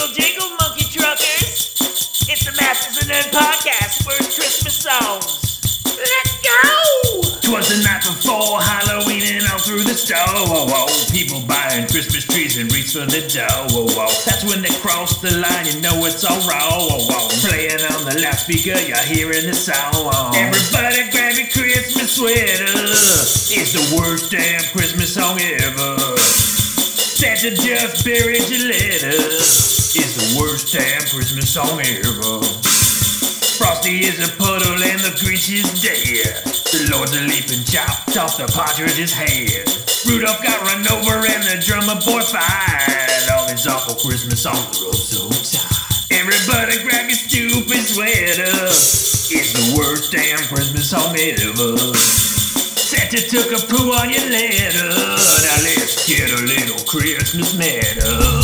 Jingle, jingle, monkey truckers. It's the Masters of None Podcast, first Christmas songs. Let's go! Twas the night before Halloween and all through the store. People buying Christmas trees and reach for the dough. That's when they cross the line, you know it's all wrong. Playing on the loudspeaker, you're hearing the song. Everybody grab your Christmas sweater. It's the worst damn Christmas song ever. Santa just buried your letter. It's the worst damn Christmas song ever. Frosty is a puddle and the Grinch is dead. The Lord's a leaping chopped off the partridge's head. Rudolph got run over and the drummer boy fired. All these awful Christmas songs are so tired. Everybody grab your stupid sweater. It's the worst damn Christmas song ever. Santa took a poo on your letter. Now let's get a little Christmas meta.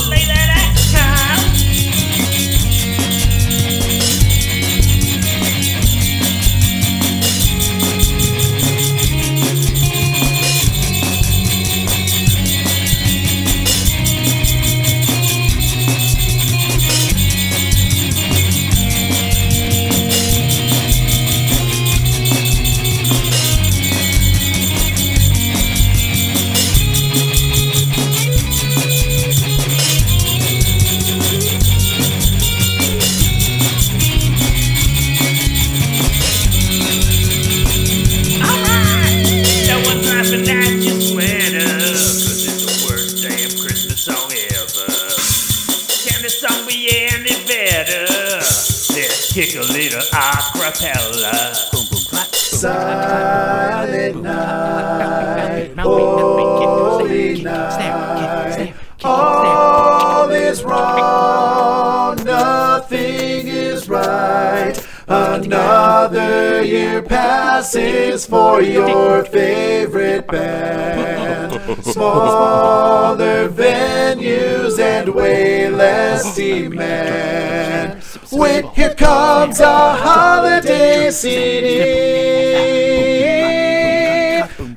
Kick a little acapella. Boom, boom, clap. Silent night, holy night. All is wrong, nothing is right. Another year passes for your favorite band. Smaller venues and way less demand. When here comes a holiday CD,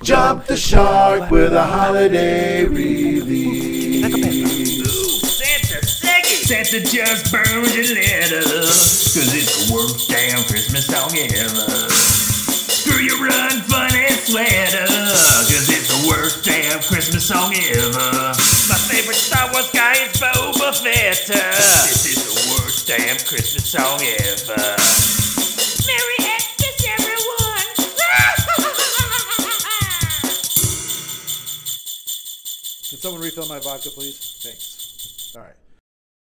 jump the shark with a holiday release. Santa. Santa just burned your letter. Cause it's the worst damn Christmas song ever. Screw your run funny sweater. Cause it's the worst damn Christmas song ever. My favorite Star Wars guy is Boba Fett. This is the damn Christmas song ever. Merry Xmas, everyone. Can someone refill my vodka, please? Thanks. All right.